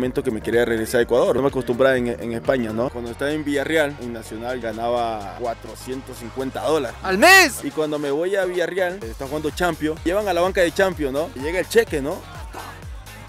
momento que me quería regresar a Ecuador. No me acostumbraba en, en España, ¿no? Cuando estaba en Villarreal, en Nacional, ganaba 450 dólares. ¡Al mes! Y cuando me voy a Villarreal, está jugando Champions, llevan a la banca de Champions, ¿no? Y llega el cheque, ¿no?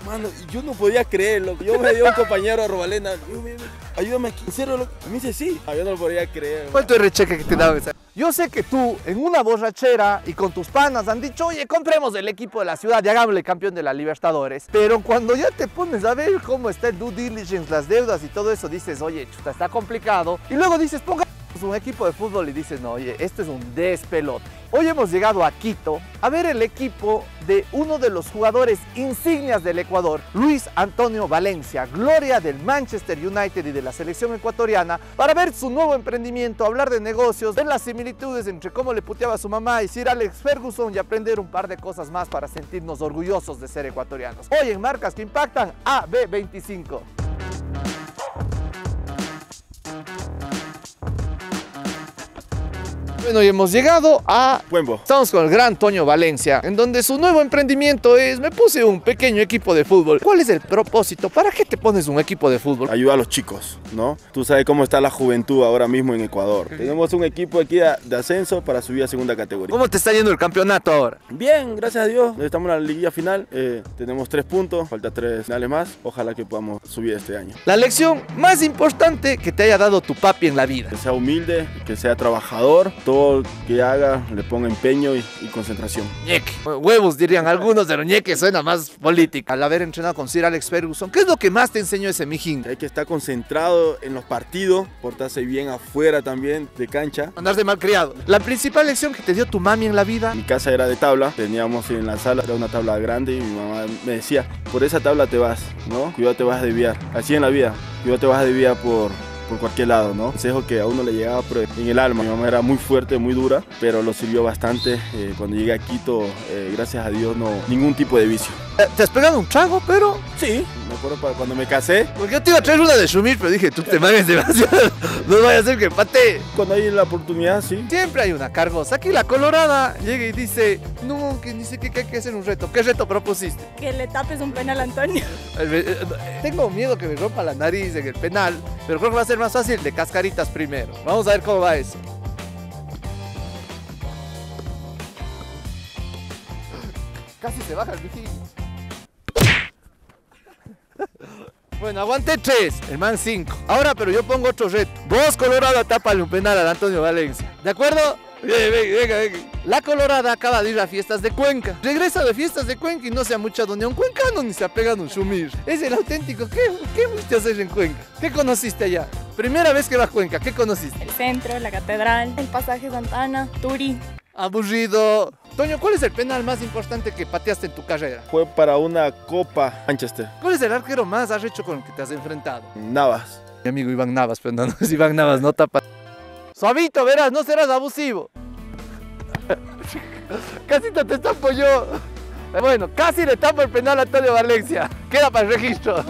Mano, yo no podía creerlo. Yo me dio un compañero a Robalena, "Yo, me- me- ayúdame aquí. ¿En serio? loco?" Me dice, sí. Ah, yo no lo podía creer. ¿Cuánto es el cheque que te daba esa? Yo sé que tú, en una borrachera y con tus panas, han dicho, oye, compremos el equipo de la ciudad y hagámosle campeón de la Libertadores. Pero cuando ya te pones a ver cómo está el due diligence, las deudas y todo eso, dices, oye, chuta, está complicado. Y luego dices, ponga un equipo de fútbol y dices, no, oye, esto es un despelote. Hoy hemos llegado a Quito a ver el equipo de uno de los jugadores insignias del Ecuador, Luis Antonio Valencia, gloria del Manchester United y de la selección ecuatoriana, para ver su nuevo emprendimiento, hablar de negocios, ver las similitudes entre cómo le puteaba a su mamá y Sir Alex Ferguson y aprender un par de cosas más para sentirnos orgullosos de ser ecuatorianos. Hoy en Marcas que Impactan, AB25. Bueno, y hemos llegado a Buenbo. Estamos con el gran Toño Valencia, en donde su nuevo emprendimiento es, me puse un pequeño equipo de fútbol. ¿Cuál es el propósito? ¿Para qué te pones un equipo de fútbol? Ayuda a los chicos, ¿no? Tú sabes cómo está la juventud ahora mismo en Ecuador. Tenemos un equipo aquí de, de ascenso para subir a segunda categoría. ¿Cómo te está yendo el campeonato ahora? Bien, gracias a Dios. Estamos en la liguilla final. Eh, tenemos tres puntos, falta tres finales más. Ojalá que podamos subir este año. La lección más importante que te haya dado tu papi en la vida. Que sea humilde, que sea trabajador, todo que haga le ponga empeño y, y concentración. Ñeque. Huevos dirían algunos, pero ñeque suena más política. Al haber entrenado con Sir Alex Ferguson, ¿qué es lo que más te enseñó ese mijín? Hay que estar concentrado en los partidos, portarse bien afuera también de cancha. Andar de malcriado. La principal lección que te dio tu mami en la vida. Mi casa era de tabla, teníamos en la sala era una tabla grande y mi mamá me decía, por esa tabla te vas, ¿no? Cuidado te vas a desviar. Así en la vida, cuidado te vas a desviar por, por cualquier lado, ¿no? Consejo que a uno le llegaba en el alma. Mi mamá era muy fuerte, muy dura, pero lo sirvió bastante. Eh, cuando llegué a Quito, eh, gracias a Dios, no ningún tipo de vicio. Eh, ¿Te has pegado un trago, pero? Sí, me acuerdo para cuando me casé, Porque yo te iba a traer una de Shumir, pero dije, tú te mames demasiado. No vaya a ser que empate. cuando hay la oportunidad, sí. Siempre hay una cargosa. Aquí la colorada llega y dice, no, que ni sé qué, que hay que hacer un reto. ¿Qué reto propusiste? Que le tapes un penal a Antonio. Eh, eh, Tengo miedo que me rompa la nariz en el penal, pero creo que va a ser más fácil de cascaritas primero. Vamos a ver cómo va eso. Casi se baja el vigil. Bueno, aguante 3, el man 5. Ahora, pero yo pongo otro reto. Vos, Colorada, tápale un penal al Antonio Valencia. ¿De acuerdo? Venga, venga, venga. La Colorada acaba de ir a fiestas de Cuenca. Regresa de fiestas de Cuenca y no se ha muchado ni a un cuencano ni se ha pegado un shumir. Es el auténtico. ¿Qué, qué fuiste a hacer en Cuenca? ¿Qué conociste allá? Primera vez que vas a Cuenca, ¿qué conociste? El centro, la catedral, el pasaje Santana, Turi. Aburrido. Toño, ¿cuál es el penal más importante que pateaste en tu carrera? Fue para una Copa Manchester. ¿Cuál es el arquero más arrecho con el que te has enfrentado? Navas. Mi amigo Iván Navas, pero no, no es Iván Navas, no tapa. Suavito, verás, no serás abusivo. casi te, tapo yo. Bueno, casi le tapo el penal a Antonio Valencia. Queda para el registro.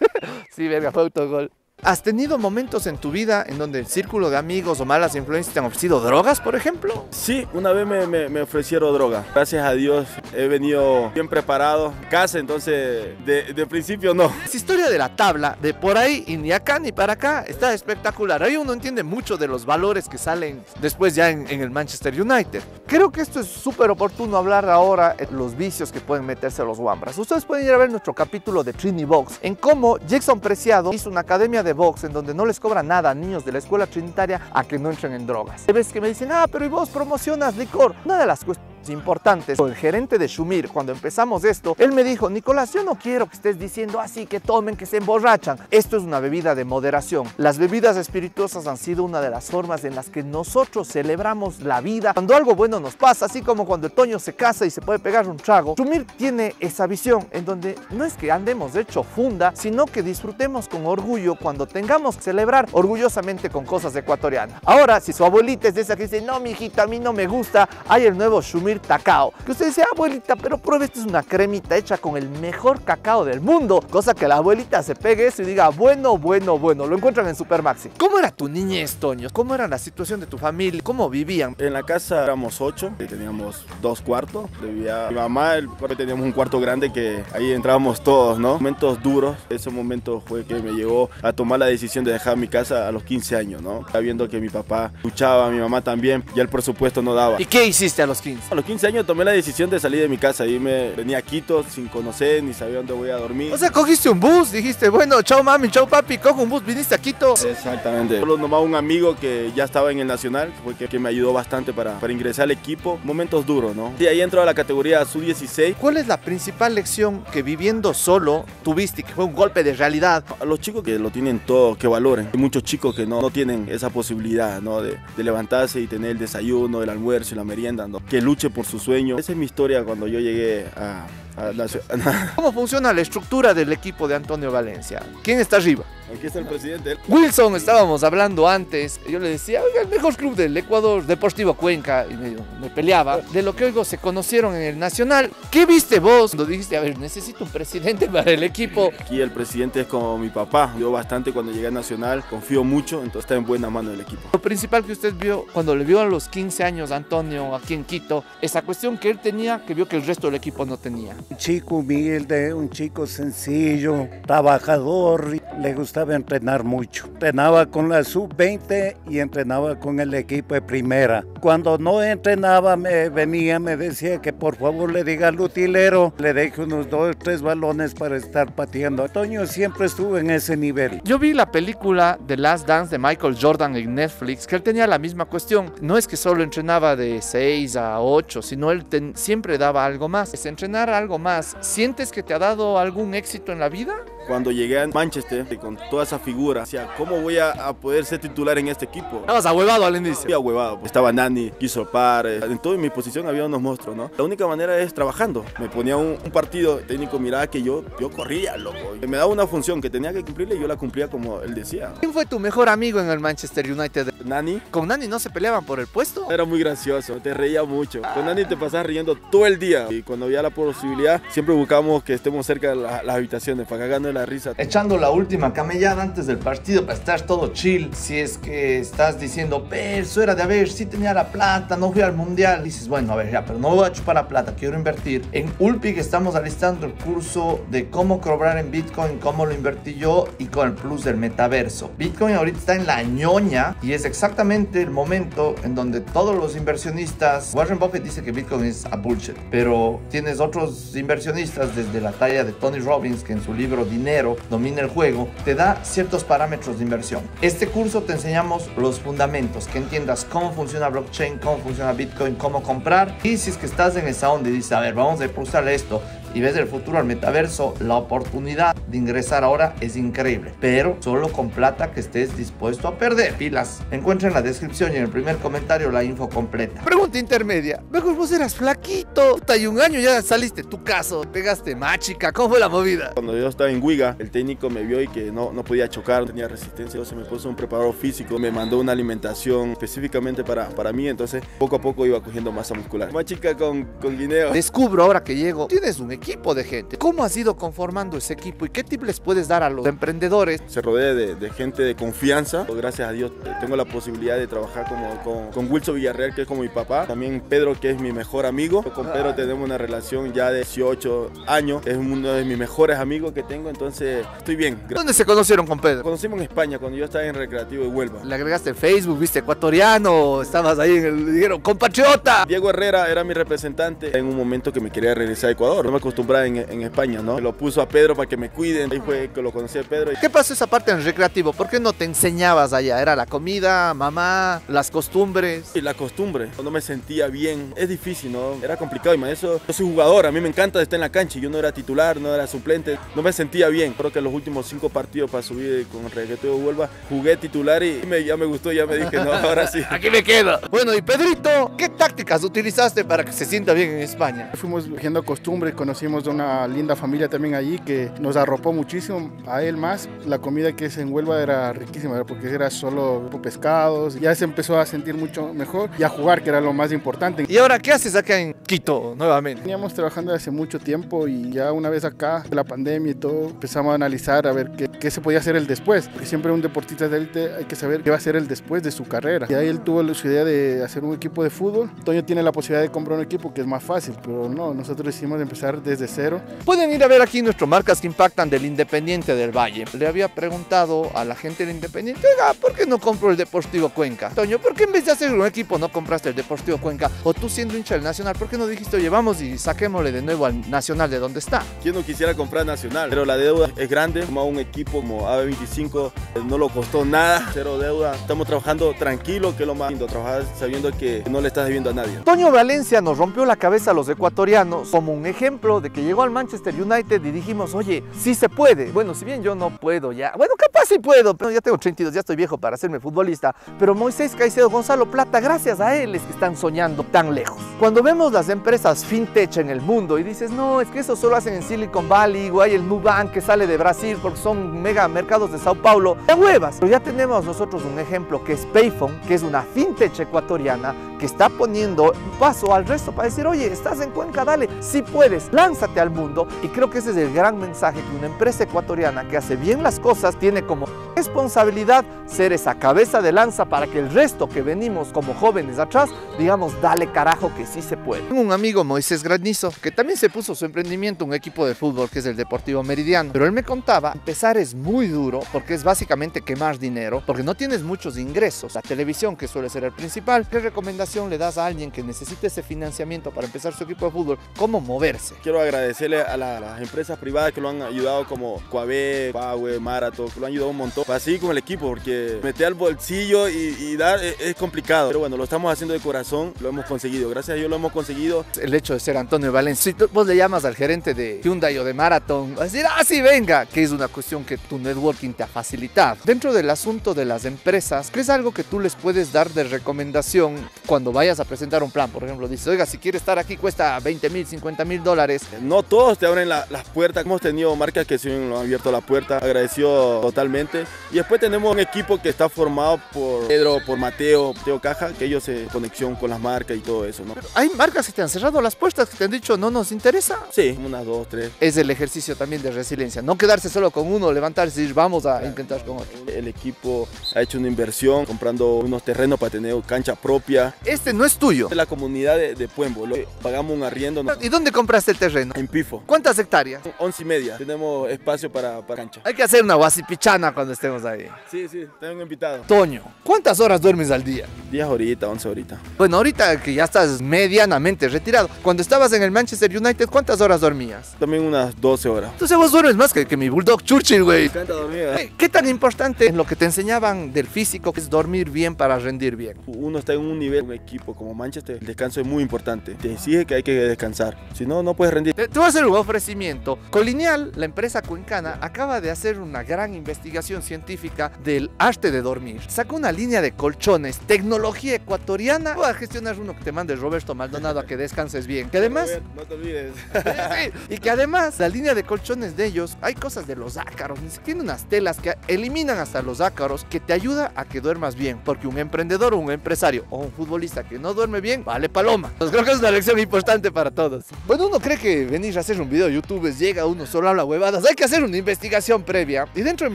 sí, verga, fue autogol. ¿Has tenido momentos en tu vida en donde el círculo de amigos o malas influencias te han ofrecido drogas, por ejemplo? Sí, una vez me, me- me ofrecieron droga. Gracias a Dios he venido bien preparado. Casa, entonces de, de principio no. Esa historia de la tabla, de por ahí y ni acá ni para acá, está espectacular. Ahí uno entiende mucho de los valores que salen después ya en, en el Manchester United. Creo que esto es súper oportuno hablar ahora de los vicios que pueden meterse los Wambras. Ustedes pueden ir a ver nuestro capítulo de Trini Box, en cómo Jackson Preciado hizo una academia de box en donde no les cobra nada a niños de la escuela trinitaria a que no entren en drogas. Hay veces que me dicen, ah, pero ¿y vos promocionas licor? Una de las cuestiones importantes. El gerente de Shumir, cuando empezamos esto, él me dijo, Nicolás, yo no quiero que estés diciendo así, que tomen, que se emborrachan. Esto es una bebida de moderación. Las bebidas espirituosas han sido una de las formas en las que nosotros celebramos la vida. Cuando algo bueno nos pasa, así como cuando el Toño se casa y se puede pegar un trago, Shumir tiene esa visión en donde no es que andemos de hecho funda, sino que disfrutemos con orgullo cuando tengamos que celebrar orgullosamente con cosas ecuatorianas. Ahora, si su abuelita es de esa que dice, no, mijita, a mí no me gusta, hay el nuevo Shumir cacao. Que usted dice, abuelita, pero pruebe, esta es una cremita hecha con el mejor cacao del mundo. Cosa que la abuelita se pegue eso y diga, bueno, bueno, bueno. Lo encuentran en Supermaxi. ¿Cómo era tu niñez, Toño? ¿Cómo era la situación de tu familia? ¿Cómo vivían? En la casa éramos ocho, y teníamos dos cuartos. Vivía mi mamá, el, teníamos un cuarto grande que ahí entrábamos todos, ¿no? Momentos duros. Ese momento fue que me llegó a tomar la decisión de dejar mi casa a los 15 años, ¿no? Viendo que mi papá luchaba, mi mamá también, ya el presupuesto no daba. ¿Y qué hiciste a los 15? A los 15 años tomé la decisión de salir de mi casa y me venía a Quito sin conocer ni sabía dónde voy a dormir. O sea, cogiste un bus, dijiste, bueno, chao mami, chao papi, cojo un bus, viniste a Quito. Exactamente. Solo nomás un amigo que ya estaba en el Nacional, fue que, que me ayudó bastante para, para ingresar al equipo. Momentos duros, ¿no? Y ahí entro a la categoría sub-16. ¿Cuál es la principal lección que viviendo solo tuviste, que fue un golpe de realidad? A los chicos que lo tienen todo, que valoren. Hay muchos chicos que no, no tienen esa posibilidad, ¿no? De, levantarse y tener el desayuno, el almuerzo y la merienda, ¿no? Que luche por su sueño. Esa es mi historia cuando yo llegué a. ¿Cómo funciona la estructura del equipo de Antonio Valencia? ¿Quién está arriba? Aquí está el presidente. Wilson, estábamos hablando antes. Yo le decía, oiga, el mejor club del Ecuador, Deportivo Cuenca, y me, me, peleaba. De lo que oigo, se conocieron en el Nacional. ¿Qué viste vos cuando dijiste, a ver, necesito un presidente para el equipo? Aquí el presidente es como mi papá. Yo bastante cuando llegué al Nacional, confío mucho, entonces está en buena mano el equipo. Lo principal que usted vio cuando le vio a los 15 años a Antonio aquí en Quito, esa cuestión que él tenía, que vio que el resto del equipo no tenía. Un chico humilde, un chico sencillo, trabajador, le gustaba entrenar mucho. Entrenaba con la sub-20 y entrenaba con el equipo de primera. Cuando no entrenaba me venía, me decía que por favor le diga al utilero, le deje unos dos, tres balones para estar pateando. Toño siempre estuvo en ese nivel. Yo vi la película The Last Dance de Michael Jordan en Netflix, que él tenía la misma cuestión. No es que solo entrenaba de 6 a 8, sino él siempre daba algo más. Es entrenar algo más. ¿Sientes que te ha dado algún éxito en la vida? Cuando llegué a Manchester y con toda esa figura, decía, ¿cómo voy a, a poder ser titular en este equipo? Estabas ahuevado al inicio. Fui ahuevado. Estaba Nani, Quiso Par, eh, en toda mi posición había unos monstruos, ¿no? La única manera es trabajando. Me ponía un, un partido, el técnico miraba que yo, yo corría, loco. Me daba una función que tenía que cumplirle y yo la cumplía como él decía. ¿Quién fue tu mejor amigo en el Manchester United? Nani. ¿Con Nani no se peleaban por el puesto? Era muy gracioso, te reía mucho. Con Nani te pasabas riendo todo el día. Y cuando había la posibilidad, siempre buscamos que estemos cerca de la, las habitaciones para cagarnos la risa. Echando la última camellada antes del partido para estar todo chill. Si es que estás diciendo, pero eso era de haber, si tenía la plata, no fui al mundial. Dices, bueno, a ver, ya, pero no voy a chupar la plata, quiero invertir. En Ulpic estamos alistando el curso de cómo cobrar en Bitcoin, cómo lo invertí yo y con el plus del metaverso. Bitcoin ahorita está en la ñoña y es exactamente el momento en donde todos los inversionistas, Warren Buffett dice que Bitcoin es a bullshit, pero tienes otros inversionistas desde la talla de Tony Robbins que en su libro Dinero domina el juego, te da ciertos parámetros de inversión. Este curso te enseñamos los fundamentos, que entiendas cómo funciona blockchain, cómo funciona Bitcoin, cómo comprar y si es que estás en esa onda y dices, a ver, vamos a esto y ves el futuro al metaverso, la oportunidad de ingresar ahora es increíble, pero solo con plata que estés dispuesto a perder. Pilas, encuentra en la descripción y en el primer comentario la info completa. Pregunta intermedia. Mejor vos eras flaquito. Y un año ya saliste tu caso, pegaste mágica. ¿Cómo fue la movida? Cuando yo estaba en Huiga, el técnico me vio y que no, no podía chocar, no tenía resistencia. Entonces me puso un preparador físico, me mandó una alimentación específicamente para, para mí. Entonces poco a poco iba cogiendo masa muscular. Mágica con, con guineo. Descubro ahora que llego, tienes un equipo de gente. ¿Cómo has ido conformando ese equipo y qué tip les puedes dar a los emprendedores? Se rodea de, de gente de confianza. Gracias a Dios tengo la posibilidad de trabajar como, con, con Wilson Villarreal, que es como mi papá. También Pedro, que es mi mejor amigo. Con Pedro tenemos una relación ya de 18 años. Es uno de mis mejores amigos que tengo, entonces estoy bien. ¿Dónde se conocieron con Pedro? Conocimos en España cuando yo estaba en Recreativo de Huelva. Le agregaste en Facebook, viste ecuatoriano, estabas ahí en el dijeron compatriota. Diego Herrera era mi representante en un momento que me quería regresar a Ecuador. No me acostumbraba en, en España, ¿no? Me lo puso a Pedro para que me cuiden. Ahí fue que lo conocí a Pedro. ¿Qué pasó esa parte en Recreativo? ¿Por qué no te enseñabas allá? ¿Era la comida, mamá, las costumbres? Y la costumbre. No me sentía bien. Es difícil, ¿no? Era complicado y más eso. Yo soy jugador, a mí me encanta estar en la cancha. Yo no era titular, no era suplente. No me sentía bien. Creo que los últimos cinco partidos para subir con el Recreativo de Huelva jugué titular y me, ya me gustó. Ya me dije, no, ahora sí. Aquí me quedo. Bueno, y Pedrito, ¿qué tácticas utilizaste para que se sienta bien en España? Fuimos viendo costumbres, conociendo conocimos de una linda familia también allí que nos arropó muchísimo, a él más. La comida que se en Huelva era riquísima porque era solo pescados. Ya se empezó a sentir mucho mejor y a jugar, que era lo más importante. ¿Y ahora qué haces acá en Quito nuevamente? Veníamos trabajando hace mucho tiempo y ya una vez acá, la pandemia y todo, empezamos a analizar a ver qué, qué se podía hacer el después. Porque siempre un deportista de élite hay que saber qué va a ser el después de su carrera. Y ahí él tuvo su idea de hacer un equipo de fútbol. Toño tiene la posibilidad de comprar un equipo que es más fácil, pero no, nosotros decidimos empezar desde cero. Pueden ir a ver aquí nuestro marcas que impactan del Independiente del Valle. Le había preguntado a la gente del Independiente, oiga, ¿por qué no compro el Deportivo Cuenca? Toño, ¿por qué en vez de hacer un equipo no compraste el Deportivo Cuenca? O tú siendo hincha del Nacional, ¿por qué no dijiste, oye, vamos y saquémosle de nuevo al Nacional de donde está? ¿Quién no quisiera comprar Nacional? Pero la deuda es grande, como un equipo como AB25 no lo costó nada, cero deuda. Estamos trabajando tranquilo, que es lo más lindo, trabajar sabiendo que no le estás debiendo a nadie. Toño Valencia nos rompió la cabeza a los ecuatorianos como un ejemplo de que llegó al Manchester United y dijimos, oye, sí se puede. Bueno, si bien yo no puedo ya, bueno, capaz sí puedo, pero ya tengo 32, ya estoy viejo para hacerme futbolista, pero Moisés Caicedo, Gonzalo Plata, gracias a él es que están soñando tan lejos. Cuando vemos las empresas fintech en el mundo y dices, no, es que eso solo hacen en Silicon Valley, o hay el Nubank que sale de Brasil porque son mega mercados de Sao Paulo, de huevas. Pero ya tenemos nosotros un ejemplo que es Payphone, que es una fintech ecuatoriana que está poniendo paso al resto para decir, oye, estás en Cuenca, dale, si puedes, lánzate al mundo. Y creo que ese es el gran mensaje que una empresa ecuatoriana que hace bien las cosas tiene como responsabilidad ser esa cabeza de lanza para que el resto que venimos como jóvenes atrás, digamos, dale carajo que sí se puede. Tengo un amigo, Moisés Granizo, que también se puso su emprendimiento, un equipo de fútbol que es el Deportivo Meridiano. Pero él me contaba, empezar es muy duro porque es básicamente quemar dinero, porque no tienes muchos ingresos. La televisión, que suele ser el principal, ¿qué recomendación le das a alguien que necesite ese financiamiento para empezar su equipo de fútbol? ¿Cómo moverse? Quiero agradecerle a la- las empresas privadas que lo han ayudado como Coabe, Pague, Marato, que lo han ayudado un montón. Seguir con el equipo, porque meter al bolsillo y, y dar es, es complicado. Pero bueno, lo estamos haciendo de corazón, lo hemos conseguido. Gracias a Dios lo hemos conseguido. el hecho de ser Antonio Valencia. Vos le llamas al gerente de Hyundai o de Marathon, va a decir, ah, sí, venga, que es una cuestión que tu networking te ha facilitado. Dentro del asunto de las empresas, ¿qué es algo que tú les puedes dar de recomendación cuando vayas a presentar un plan? Por ejemplo, dices, oiga, si quiere estar aquí cuesta 20 mil, 50 mil dólares. No todos te abren la- las puertas. Hemos tenido marcas que sí nos han abierto la puerta. Agradecido totalmente. Y después tenemos un equipo que está formado por Pedro, por Mateo, Mateo Caja, que ellos se conexión con las marcas y todo eso, ¿no? Hay marcas que te han cerrado las puertas, que te han dicho, no nos interesa. Sí, unas dos, tres. Es el ejercicio también de resiliencia. No quedarse solo con uno, levantarse y decir, vamos a intentar con otro. El equipo ha hecho una inversión comprando unos terrenos para tener cancha propia. Este no es tuyo. De la comunidad de, de Puembo, lo- pagamos un arriendo ¿no? ¿Y dónde compraste el terreno? En Pifo. ¿Cuántas hectáreas? Once y media. Tenemos espacio para, para cancha. Hay que hacer una guasipichana cuando estemos ahí. Sí, sí, tengo invitado. Toño, ¿cuántas horas duermes al día? 10 horitas, 11 horitas. Bueno, ahorita que ya estás medianamente retirado, cuando estabas en el Manchester United, ¿cuántas horas dormías? También unas 12 horas. Entonces vos duermes más que, que mi Bulldog Churchill, güey. Dormir. ¿eh? Eh, ¿Qué tan importante en lo que te enseñaban del físico es dormir bien para rendir bien? Uno está en un nivel, un equipo como Manchester, el descanso es muy importante. Te exige que hay que descansar. Si no, no puedes rendir. Te, te voy a hacer un ofrecimiento. Colineal, la empresa cuencana, acaba de hacer una gran investigación científica del arte de dormir. Sacó una línea de colchones, tecnología ecuatoriana. Voy a gestionar uno que te mande Roberto Maldonado a que descanses bien. Que además No te olvides. Sí, y que además la línea de colchones de ellos hay cosas de los ácaros, tiene unas telas que eliminan hasta los ácaros que te ayuda a que duermas bien, porque un emprendedor un empresario o un futbolista que no duerme bien, vale paloma. Pues creo que es una lección importante para todos. Bueno, uno cree que venir a hacer un video de YouTube llega uno solo habla huevadas, hay que hacer una investigación previa. Y dentro de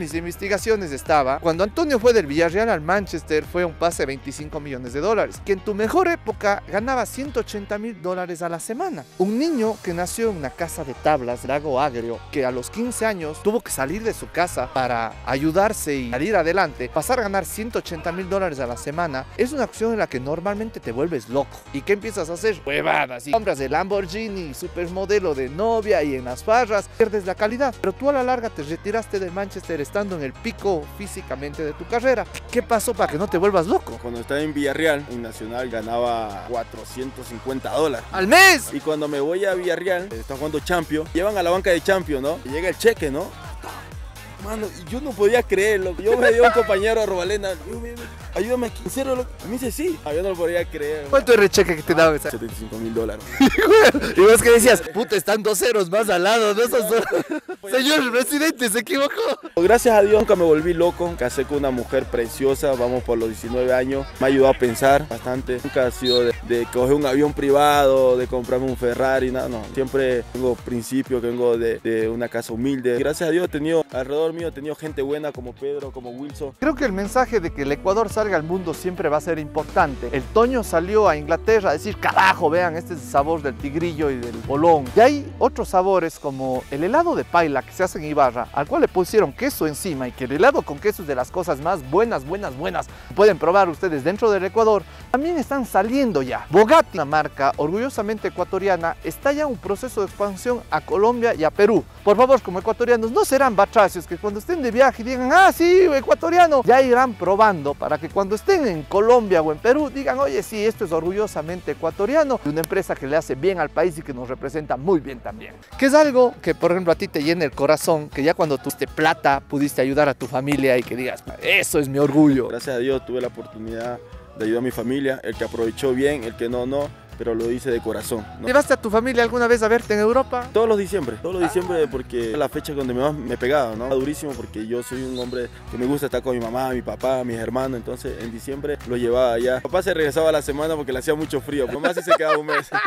mis investigaciones estaba cuando Antonio fue del Villarreal al Manchester fue un pase de 25 millones de dólares, que en tu mejor época ganaba 180 mil dólares a la semana. Un niño que nació en una casa de tablas, Lago Agrio, que a los 15 años tuvo que salir de su casa para ayudarse y salir adelante, pasar a ganar 180 mil dólares a la semana, es una acción en la que normalmente te vuelves loco. ¿Y qué empiezas a hacer? Huevadas. Y compras el Lamborghini, supermodelo de novia y en las farras, pierdes la calidad. Pero tú a la larga te retiraste de Manchester estando en el pico físicamente de tu carrera. ¿Qué pasó para que no te vuelvas loco? Cuando estaba en Villarreal, en Nacional ganaba 450 dólares. ¡Al mes! Y cuando me voy a Villarreal, eh, está jugando Champions, llevan a la banca de Champions, ¿no? Y llega el cheque, ¿no? Mano, yo no podía creerlo. Yo me dio un compañero a Robalena. yo me- ayúdame aquí. ¿En serio? loco?" Me dice, sí. Ah, yo no lo podía creer. ¿Cuánto era el cheque que te daban? esa- 75 mil dólares. Y vos que decías, puta, están dos ceros más al lado, ¿no? Señor presidente, se equivocó. Gracias a Dios nunca me volví loco. Casé con una mujer preciosa. Vamos por los 19 años. Me ha ayudado a pensar bastante. Nunca ha sido de, de coger un avión privado, de comprarme un Ferrari, nada, no. Siempre tengo principios, que vengo de, de una casa humilde. Gracias a Dios he tenido, alrededor mío he tenido gente buena como Pedro, como Wilson. Creo que el mensaje de que el Ecuador salga al mundo siempre va a ser importante. El Toño salió a Inglaterra a decir, carajo, vean, este es el sabor del tigrillo y del bolón. Y hay otros sabores como el helado de paila que se hace en Ibarra, al cual le pusieron queso encima y que el helado con queso es de las cosas más buenas, buenas, buenas. Pueden probar ustedes dentro del Ecuador. También están saliendo ya. Bogatti, una marca orgullosamente ecuatoriana, está ya en un proceso de expansión a Colombia y a Perú. Por favor, como ecuatorianos, no serán batracios que cuando estén de viaje digan, ah, sí, ecuatoriano, ya irán probando para que cuando estén en Colombia o en Perú digan, oye, sí, esto es orgullosamente ecuatoriano, y una empresa que le hace bien al país y que nos representa muy bien también. Que es algo que, por ejemplo, a ti te llena el corazón, que ya cuando tuviste plata pudiste ayudar a tu familia y que digas, eso es mi orgullo. Gracias a Dios tuve la oportunidad de ayudar a mi familia. El que aprovechó bien, el que no, no. Pero lo hice de corazón. ¿no? ¿Llevaste a tu familia alguna vez a verte en Europa? Todos los diciembre, todos los diciembre porque es la fecha donde más me pegaba, ¿no? Durísimo porque yo soy un hombre que me gusta estar con mi mamá, mi papá, mis hermanos, entonces en diciembre lo llevaba allá. Papá se regresaba a la semana porque le hacía mucho frío, mamá sí se quedaba un mes.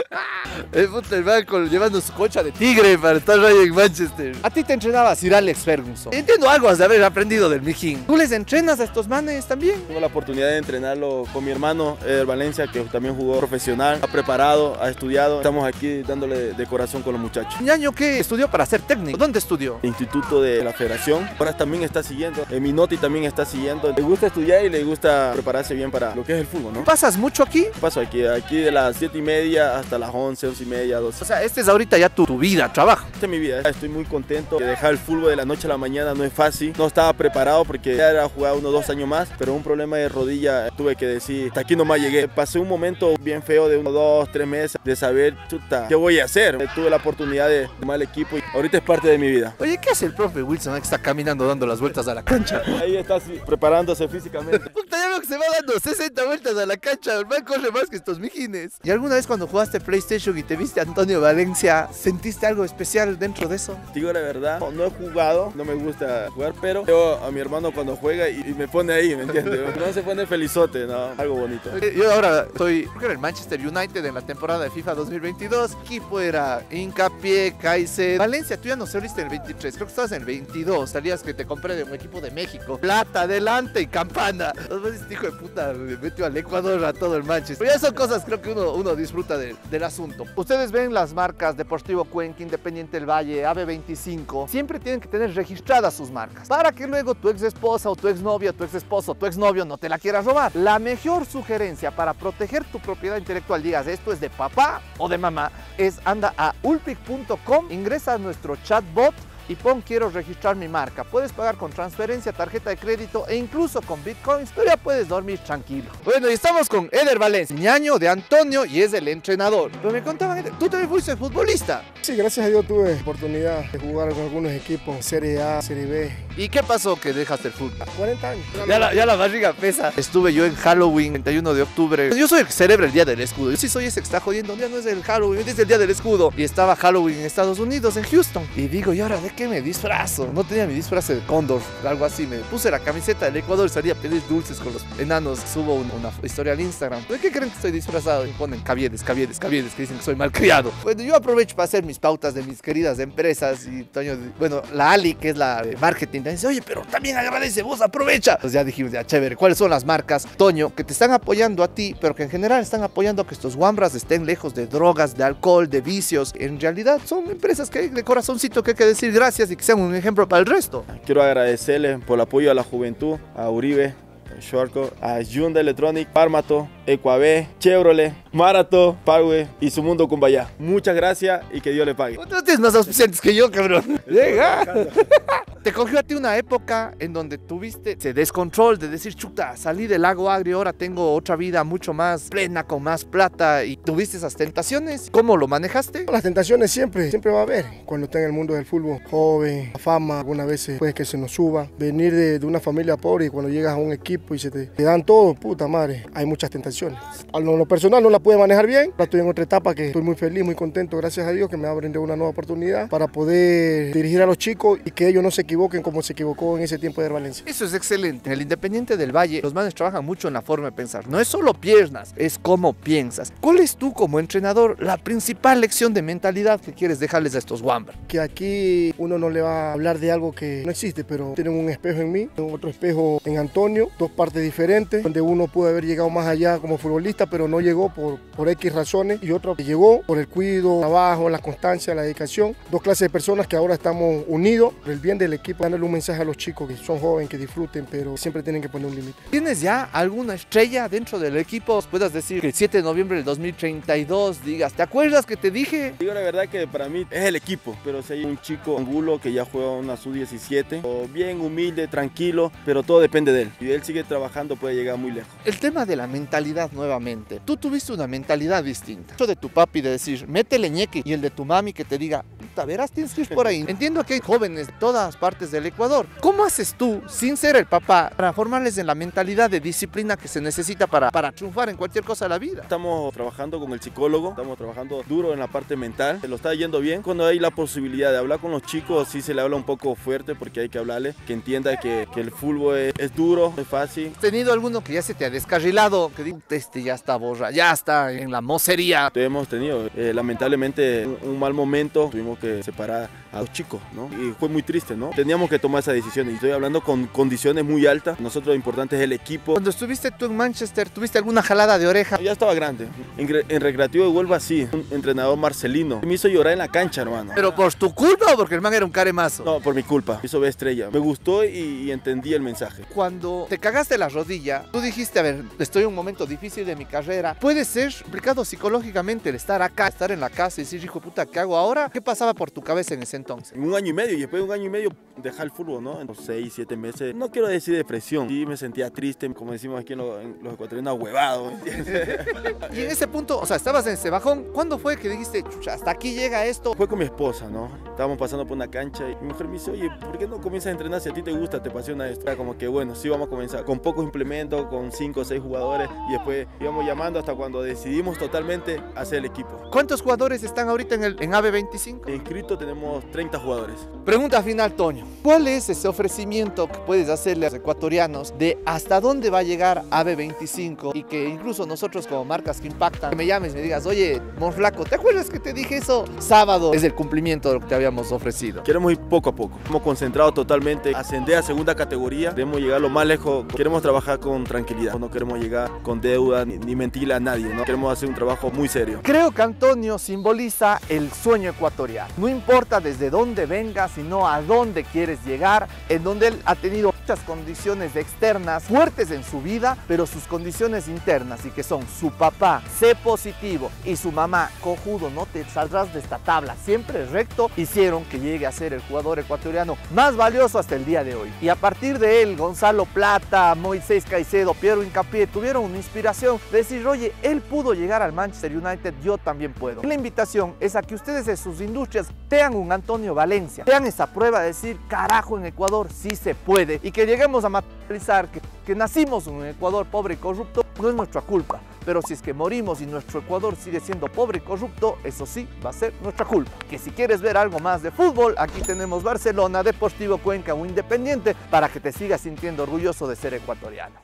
El puta el banco llevando su cocha de tigre para estar ahí en Manchester. A ti te entrenaba Sir Alex Ferguson. Entiendo algo has de haber aprendido del mijín. ¿Tú les entrenas a estos manes también? Tuve la oportunidad de entrenarlo con mi hermano Eder Valencia, que también jugó profesional, preparado, ha estudiado. Estamos aquí dándole de corazón con los muchachos. Ñaño que estudió para ser técnico. ¿Dónde estudió? Instituto de la Federación. Ahora también está siguiendo. Eh, Minotti también está siguiendo. Le gusta estudiar y le gusta prepararse bien para lo que es el fútbol, ¿no? ¿Pasas mucho aquí? Paso aquí, aquí de las 7 y media hasta las 11, 11 y media, 12. O sea, este es ahorita ya tu, tu vida, trabajo. Esta es mi vida. Estoy muy contento de dejar el fútbol de la noche a la mañana. No es fácil. No estaba preparado porque ya era jugar unos dos años más, pero un problema de rodilla tuve que decir, hasta aquí nomás llegué. Pasé un momento bien feo de unos dos, tres meses de saber, chuta, ¿qué voy a hacer? Tuve la oportunidad de tomar el equipo y ahorita es parte de mi vida. Oye, ¿qué hace el profe Wilson que está caminando dando las vueltas a la cancha? Ahí está sí, preparándose físicamente. Se va dando 60 vueltas a la cancha. El man corre más que estos mijines. ¿Y alguna vez cuando jugaste PlayStation y te viste a Antonio Valencia, sentiste algo especial dentro de eso? Digo la verdad, no, no he jugado, no me gusta jugar, pero veo a mi hermano cuando juega y, y me pone ahí, ¿me entiendes? No se pone felizote, ¿no? Algo bonito. Eh, Yo ahora estoy creo que en el Manchester United en la temporada de FIFA 2022. Equipo era Incapié, Kaiser. Valencia, tú ya no saliste en el 23, creo que estabas en el 22. Salías que te compré de un equipo de México. Plata, adelante y campana. Este hijo de puta me metió al Ecuador a todo el Manchester. Pero ya son cosas creo que uno, uno disfruta de- del asunto. Ustedes ven las marcas Deportivo Cuenca, Independiente del Valle, AB25. Siempre tienen que tener registradas sus marcas para que luego tu ex esposa o tu ex novia, tu ex esposo tu ex novio no te la quieras robar. La mejor sugerencia para proteger tu propiedad intelectual, digas esto es de papá o de mamá, es anda a ulpic.com, ingresa a nuestro chatbot y pon quiero registrar mi marca. Puedes pagar con transferencia, tarjeta de crédito e incluso con bitcoins, pero ya puedes dormir tranquilo. Bueno, y estamos con Eder Valencia, ñaño de Antonio y es el entrenador. Pero me contaban, Eder, tú también fuiste futbolista. Sí, gracias a Dios tuve oportunidad de jugar con algunos equipos, Serie A, Serie B. ¿Y qué pasó que dejaste el fútbol? 40 años. Ya la, ya la barriga pesa. Estuve yo en Halloween, 31 de octubre. Yo soy el que celebra el Día del Escudo. Yo sí soy ese que está jodiendo. Ya no es el Halloween, es el Día del Escudo. Y estaba Halloween en Estados Unidos, en Houston. Y digo, ¿y ahora de qué me disfrazo? No tenía mi disfraz de cóndor, algo así. Me puse la camiseta del Ecuador y salí a pedir dulces con los enanos. Subo un- una historia al Instagram. ¿De qué creen que estoy disfrazado? Y ponen caviedes, caviedes, caviedes, que dicen que soy malcriado. Bueno, yo aprovecho para hacer mis pautas de mis queridas empresas. Y Toño, bueno, la Ali, que es la de marketing, dice, oye, pero también agradece, vos aprovecha. Entonces ya dijimos, ya chévere, ¿cuáles son las marcas, Toño, que te están apoyando a ti, pero que en general están apoyando a que estos guambras estén lejos de drogas, de alcohol, de vicios? En realidad son empresas que de corazoncito que hay que decir gracias y que sean un ejemplo para el resto. Quiero agradecerle por el apoyo a la juventud, a Uribe, a Shortco, a Hyundai Electronic, Parmato, Ecuabé, Chevrolet, Marato, Pague y su mundo Cumbaya. Muchas gracias y que Dios le pague. No tienes más auspiciantes que yo, cabrón. Llega. Te cogió a ti una época en donde tuviste ese descontrol de decir, chuta, salí del lago agrio, ahora tengo otra vida mucho más plena, con más plata y tuviste esas tentaciones. ¿Cómo lo manejaste? Las tentaciones siempre, siempre va a haber. Cuando está en el mundo del fútbol, joven, la fama, algunas veces puede que se nos suba. Venir de, una familia pobre y cuando llegas a un equipo y se te, te dan todo, puta madre, hay muchas tentaciones. A lo, personal no la pude manejar bien. Ahora estoy en otra etapa que estoy muy feliz, muy contento, gracias a Dios que me abren de una nueva oportunidad para poder dirigir a los chicos y que ellos no se equivoquen como se equivocó en ese tiempo de Valencia. Eso es excelente. En el Independiente del Valle, los manes trabajan mucho en la forma de pensar. No es solo piernas, es cómo piensas. ¿Cuál es tú como entrenador la principal lección de mentalidad que quieres dejarles a estos Wamber? Que aquí uno no le va a hablar de algo que no existe, pero tienen un espejo en mí, otro espejo en Antonio, dos partes diferentes, donde uno pudo haber llegado más allá como futbolista, pero no llegó por, por X razones, y otro que llegó por el cuido, el trabajo, la constancia, la dedicación. Dos clases de personas que ahora estamos unidos por el bien del equipo, dándole un mensaje a los chicos que son jóvenes, que disfruten, pero siempre tienen que poner un límite. ¿Tienes ya alguna estrella dentro del equipo? Puedas decir que el 7 de noviembre del 2032 digas, ¿te acuerdas que te dije? Digo la verdad que para mí es el equipo, pero si hay un chico angulo que ya juega una sub-17, o bien humilde, tranquilo, pero todo depende de él. Si él sigue trabajando puede llegar muy lejos. El tema de la mentalidad nuevamente. Tú tuviste una mentalidad distinta. El de tu papi de decir, métele ñeque, y el de tu mami que te diga, verás, tienes que ir por ahí. Entiendo que hay jóvenes de todas partes del Ecuador. ¿Cómo haces tú, sin ser el papá, para formarles en la mentalidad de disciplina que se necesita para, para triunfar en cualquier cosa de la vida? Estamos trabajando con el psicólogo, estamos trabajando duro en la parte mental, se lo está yendo bien. Cuando hay la posibilidad de hablar con los chicos, sí se le habla un poco fuerte porque hay que hablarle, que entienda que, que el fútbol es, es duro, es fácil. ¿Has tenido alguno que ya se te ha descarrilado? Que digo, este ya está borra, ya está en la mocería. Hemos tenido eh, lamentablemente un, un, mal momento, tuvimos que separar a los chicos, ¿no? Y fue muy triste, ¿no? Teníamos que tomar esa decisión y estoy hablando con condiciones muy altas. Nosotros lo importante es el equipo. Cuando estuviste tú en Manchester, ¿tuviste alguna jalada de oreja? Ya estaba grande. En, en Recreativo de Huelva sí, un entrenador Marcelino. Me hizo llorar en la cancha, hermano. ¿Pero por tu culpa o porque el man era un caremazo? No, por mi culpa. Me hizo ver estrella. Me gustó y, y entendí el mensaje. Cuando te cagaste la rodilla, tú dijiste, a ver, estoy en un momento difícil de mi carrera. Puede ser complicado psicológicamente el estar acá, estar en la casa y decir, hijo puta, ¿qué hago ahora? ¿Qué pasaba por tu cabeza en ese entonces? Un año y medio, y después de un año y medio dejar el fútbol, ¿no? En los seis, siete meses. No quiero decir depresión. Sí, me sentía triste, como decimos aquí en los, en los ecuatorianos, huevado. y en ese punto, o sea, estabas en ese bajón. ¿Cuándo fue que dijiste, chucha, hasta aquí llega esto? Fue con mi esposa, ¿no? Estábamos pasando por una cancha y mi mujer me dice, oye, ¿por qué no comienzas a entrenar si a ti te gusta, te apasiona esto? Era como que, bueno, sí, vamos a comenzar con pocos implementos, con cinco o seis jugadores y después íbamos llamando hasta cuando decidimos totalmente hacer el equipo. ¿Cuántos jugadores están ahorita en, el, en AB25? Inscrito tenemos 30 jugadores. Pregunta final, Toño. ¿Cuál es ese ofrecimiento que puedes hacerle a los ecuatorianos de hasta dónde va a llegar AB25 y que incluso nosotros como marcas que impactan, me llames y me digas, oye, Monflaco, ¿te acuerdas que te dije eso? Sábado es el cumplimiento de lo que te habíamos ofrecido. Queremos ir poco a poco. Hemos concentrado totalmente, ascender a segunda categoría. Queremos llegar lo más lejos. Queremos trabajar con tranquilidad. No queremos llegar con deuda ni, ni mentirle a nadie. ¿no? Queremos hacer un trabajo muy serio. Creo que Antonio simboliza el sueño ecuatoriano. No importa desde dónde vengas, sino a dónde quieres llegar, en donde él ha tenido muchas condiciones externas fuertes en su vida, pero sus condiciones internas y que son su papá, sé positivo y su mamá, cojudo, no te saldrás de esta tabla, siempre recto, hicieron que llegue a ser el jugador ecuatoriano más valioso hasta el día de hoy. Y a partir de él, Gonzalo Plata, Moisés Caicedo, Piero Incapié tuvieron una inspiración de decir, oye, él pudo llegar al Manchester United, yo también puedo. La invitación es a que ustedes en sus industrias sean un Antonio Valencia, sean esa prueba de decir, carajo, en Ecuador sí se puede y que lleguemos a materializar que, que nacimos en un Ecuador pobre y corrupto no es nuestra culpa. Pero si es que morimos y nuestro Ecuador sigue siendo pobre y corrupto, eso sí va a ser nuestra culpa. Que si quieres ver algo más de fútbol, aquí tenemos Barcelona, Deportivo Cuenca o Independiente para que te sigas sintiendo orgulloso de ser ecuatoriano.